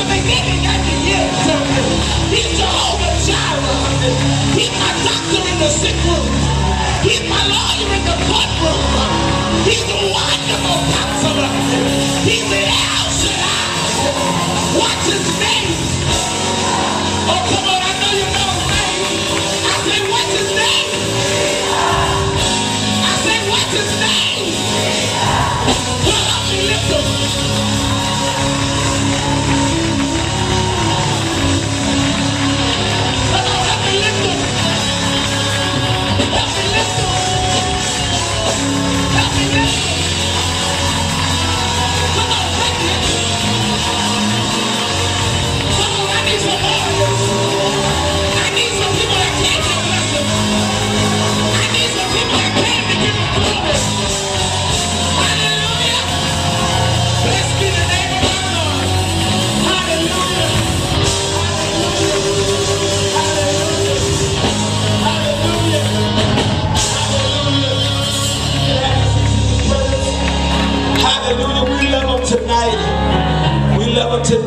He's the beginning and the end. He's Jehovah Jireh. He's my doctor in the sick room. He's my lawyer in the courtroom. He's the wonderful counselor. He's the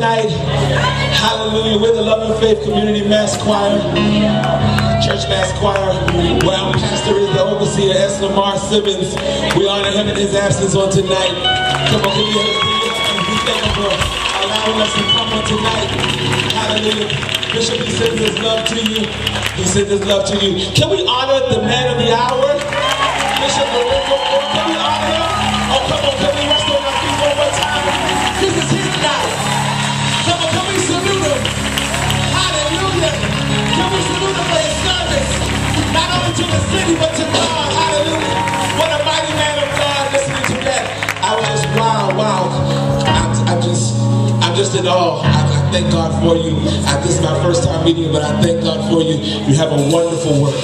tonight. Hallelujah. We're the Love and Faith Community Mass Choir. Church Mass Choir, where our pastor is the overseer, S. Lamar Simmons. We honor him in his absence on tonight. Come on, give me a We thank him for allowing us to come on tonight. Hallelujah. Bishop, he sends his love to you. He sends his love to you. Can we honor the man of the hour? Bishop Lorenzo, can we honor him? Oh, come on, can we rest on our feet one more time? This is his night. Come on, can we salute him? Hallelujah. Can we salute him for his service? Not only to the city, but to God. Hallelujah. What a mighty man of God listening to that. I was, wow, wow. I'm just, I'm just in awe. I, I thank God for you. I, this is my first time meeting you, but I thank God for you. You have a wonderful work.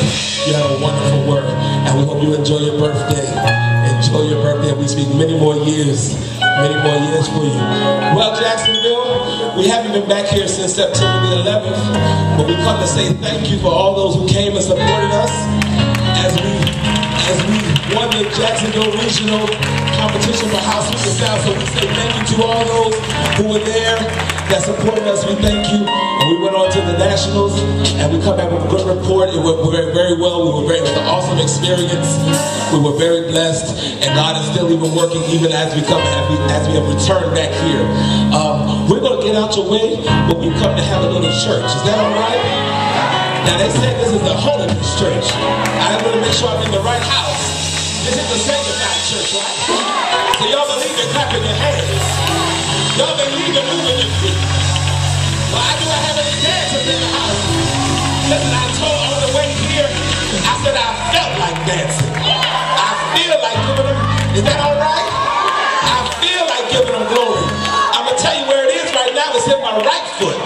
You have a wonderful work. And we hope you enjoy your birthday. Enjoy your birthday. We speak many more years, many more years for you. Well, Jacksonville, we haven't been back here since September the 11th, but we come to say thank you for all those who came and supported us as we as we won the Jacksonville Regional competition for How Sweet the Sound. So we say thank you to all those who were there that supported us. We thank you. And we went on to the Nationals and we come back with a good report. It went very, very well. We were very, it was an awesome experience. We were very blessed and God is still even working even as we come as we, as we have returned back here. Um, we're going to get out your way, but we come to have a little church. Is that all right? Now they said this is the holiness church. I want to make sure I'm in the right house. This is the sanctified church, right? So y'all believe in clapping your hands. Y'all believe in moving your feet. Why do I have any dancers in the house? Listen, I told on the way here, I said I felt like dancing. I feel like giving them, is that all right? I feel like giving them glory. I'm going to tell you where it is right now. It's in my right foot.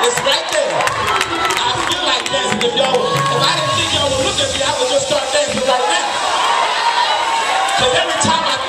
It's right there. I feel like dancing. If y'all, if I didn't think y'all would look at me, I would just every time I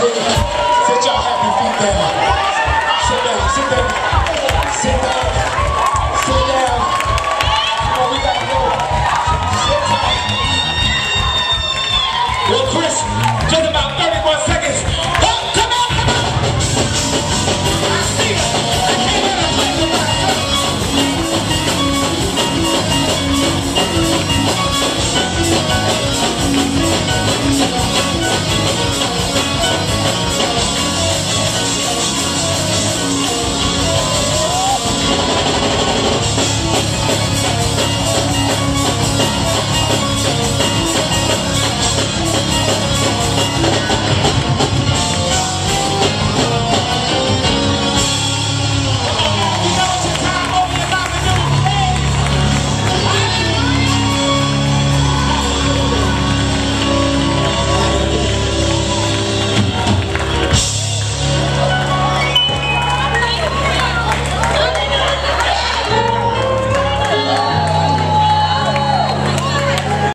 Sit, your y'all happy feet down. Sit down, sit down. Sit down.